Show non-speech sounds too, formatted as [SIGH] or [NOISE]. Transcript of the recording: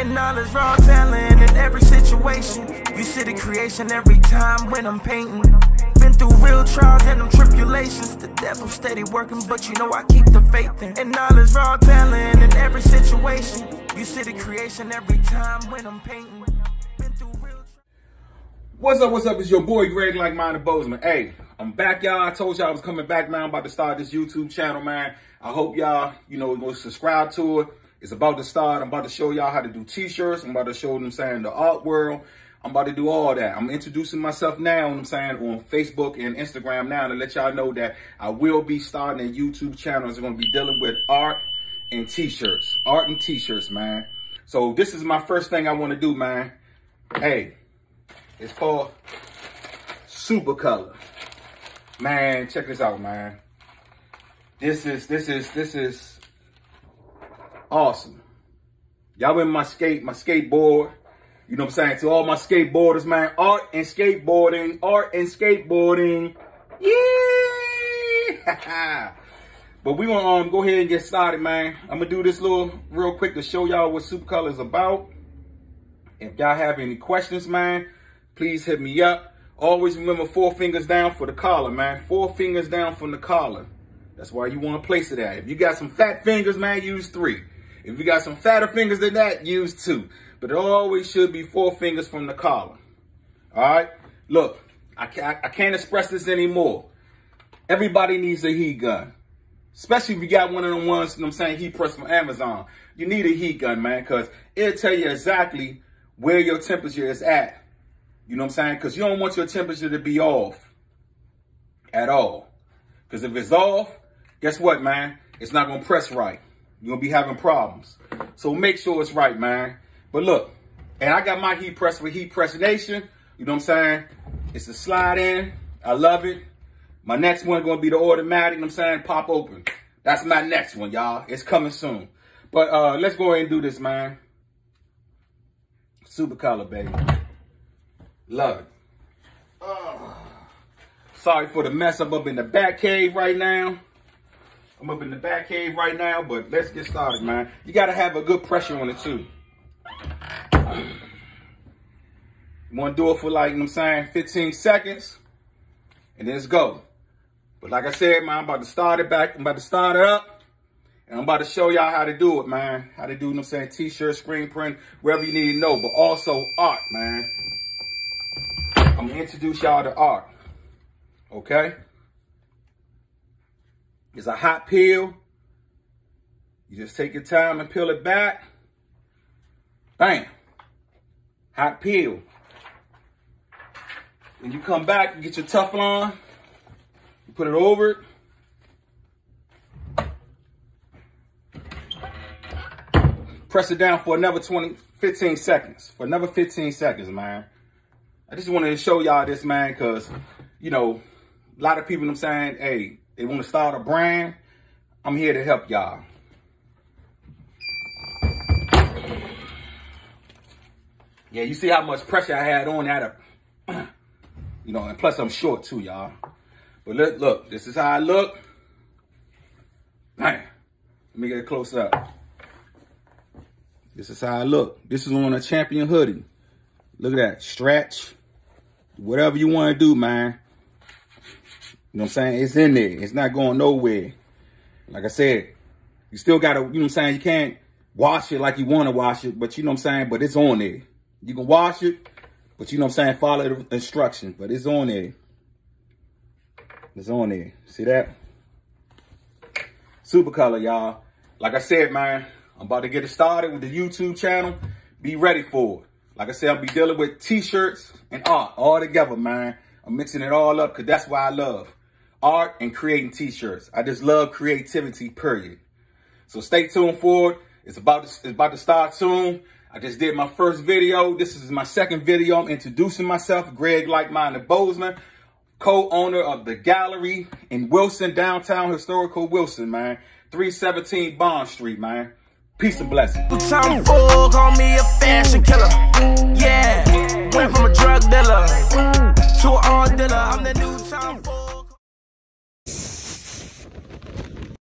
And all is raw talent in every situation. You see the creation every time when I'm painting. Been through real trials and them tribulations. The devil steady working, but you know I keep the faith in. And all is raw talent in every situation. You see the creation every time when I'm painting. What's up, what's up? It's your boy Greg Like Minded Bozeman. Hey, I'm back, y'all. I told y'all I was coming back, man. I'm about to start this YouTube channel, man. I hope y'all, you know, go subscribe to it. It's about to start. I'm about to show y'all how to do t-shirts. I'm about to show them saying the art world. I'm about to do all that. I'm introducing myself now, I'm saying, on Facebook and Instagram now to let y'all know that I will be starting a YouTube channel. It's going to be dealing with art and t-shirts. Art and t-shirts, man. So this is my first thing I want to do, man. Hey, it's called Supacolor. Man, check this out, man. This is, this is, this is awesome. Y'all in my skate, my skateboard. You know what I'm saying? To all my skateboarders, man. Art and skateboarding. Art and skateboarding. Yeah! [LAUGHS] but we gonna um, go ahead and get started, man. I'm gonna do this little real quick to show y'all what Supacolor is about. If y'all have any questions, man, please hit me up. Always remember four fingers down for the collar, man. Four fingers down from the collar. That's why you want to place it at. If you got some fat fingers, man, use three. If you got some fatter fingers than that, use two. But it always should be four fingers from the collar. All right? Look, I can't, I can't express this anymore. Everybody needs a heat gun. Especially if you got one of them ones, you know what I'm saying, heat press from Amazon. You need a heat gun, man, because it'll tell you exactly where your temperature is at. You know what I'm saying? Because you don't want your temperature to be off at all. Because if it's off, guess what, man? It's not going to press right. You're going to be having problems. So make sure it's right, man. But look, and I got my heat press for Heat Press Nation. You know what I'm saying? It's a slide in. I love it. My next one going to be the automatic, you know what I'm saying? Pop open. That's my next one, y'all. It's coming soon. But uh, let's go ahead and do this, man. Supacolor, baby. Love it. Oh. Sorry for the mess. I'm up in the back cave right now. I'm up in the back cave right now, but let's get started, man. You got to have a good pressure on it, too. Want to do it for like, you know what I'm saying, 15 seconds, and let's go. But like I said, man, I'm about to start it back. I'm about to start it up, and I'm about to show y'all how to do it, man. How to do, you know I'm saying, t-shirt, screen print, wherever you need to know, but also art, man. I'm going to introduce y'all to art, okay? It's a hot peel. You just take your time and peel it back. Bam. Hot peel. When you come back, you get your Teflon. You put it over it. Press it down for another 20, 15 seconds. For another 15 seconds, man. I just wanted to show y'all this, man, because, you know, a lot of people, I'm saying, hey, they want to start a brand, I'm here to help y'all. Yeah, you see how much pressure I had on that. Uh, [CLEARS THROAT] you know, and plus I'm short too, y'all. But look, look, this is how I look. Man, let me get a close up. This is how I look. This is on a champion hoodie. Look at that, stretch. Whatever you want to do, man. You know what I'm saying? It's in there. It's not going nowhere. Like I said, you still got to, you know what I'm saying? You can't wash it like you want to wash it, but you know what I'm saying? But it's on there. You can wash it, but you know what I'm saying? Follow the instructions, but it's on there. It's on there. See that? Supacolor, y'all. Like I said, man, I'm about to get it started with the YouTube channel. Be ready for it. Like I said, I'll be dealing with t-shirts and art all together, man. I'm mixing it all up because that's what I love art and creating t-shirts. I just love creativity, period. So stay tuned for it. It's about to, it's about to start soon. I just did my first video. This is my second video. I'm introducing myself, Greg Like Minded Bozeman, co-owner of the gallery in Wilson, downtown historical Wilson, man. 317 Bond Street, man. Peace and blessings.